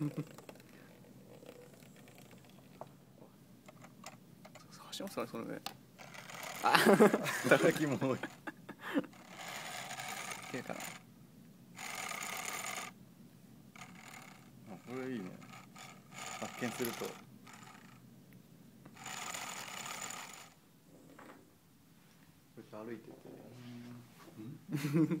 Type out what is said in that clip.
橋本さんそのね叩きも多いいけるかな。あこれいいね。発見すると。歩いててフフ